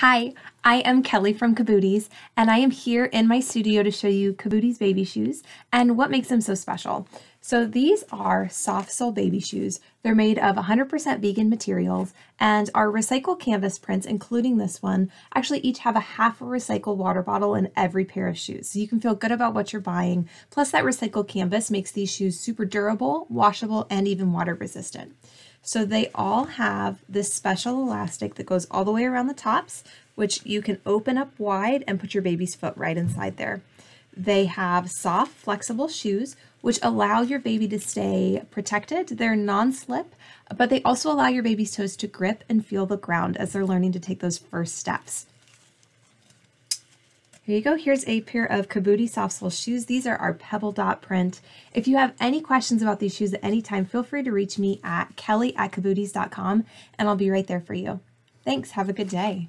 Hi, I am Kelly from Cabooties, and I am here in my studio to show you Cabooties baby shoes and what makes them so special. So these are soft sole baby shoes. They're made of 100% vegan materials and our recycled canvas prints, including this one, actually each have a half a recycled water bottle in every pair of shoes. So you can feel good about what you're buying. Plus that recycled canvas makes these shoes super durable, washable, and even water resistant. So they all have this special elastic that goes all the way around the tops, which you can open up wide and put your baby's foot right inside there. They have soft, flexible shoes, which allow your baby to stay protected. They're non-slip, but they also allow your baby's toes to grip and feel the ground as they're learning to take those first steps. Here you go. Here's a pair of Cabooty soft sole shoes. These are our pebble dot print. If you have any questions about these shoes at any time, feel free to reach me at kelly at cabooties.com and I'll be right there for you. Thanks. Have a good day.